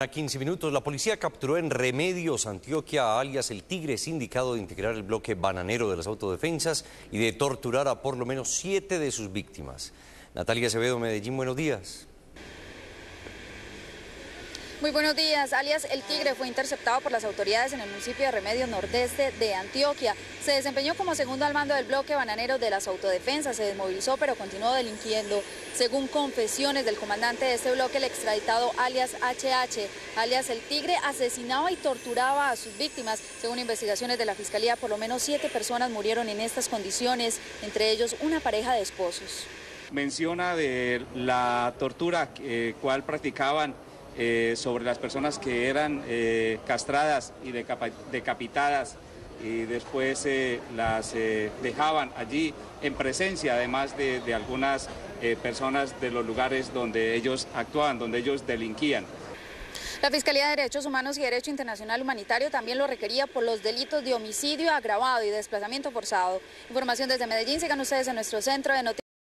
A 15 minutos, la policía capturó en Remedios, Antioquia, alias El Tigre, sindicado de integrar el bloque bananero de las autodefensas y de torturar a por lo menos siete de sus víctimas. Natalia Acevedo, Medellín, buenos días. Muy buenos días. Alias El Tigre fue interceptado por las autoridades en el municipio de Remedios Nordeste de Antioquia. Se desempeñó como segundo al mando del bloque bananero de las autodefensas. Se desmovilizó pero continuó delinquiendo. Según confesiones del comandante de este bloque, el extraditado alias HH, alias El Tigre, asesinaba y torturaba a sus víctimas. Según investigaciones de la Fiscalía, por lo menos siete personas murieron en estas condiciones, entre ellos una pareja de esposos. Menciona de la tortura eh, cual practicaban eh, sobre las personas que eran eh, castradas y decapitadas y después eh, las dejaban allí en presencia además de, de algunas personas de los lugares donde ellos actuaban, donde ellos delinquían. La Fiscalía de Derechos Humanos y Derecho Internacional Humanitario también lo requería por los delitos de homicidio agravado y desplazamiento forzado. Información desde Medellín, sigan ustedes en nuestro centro de noticias.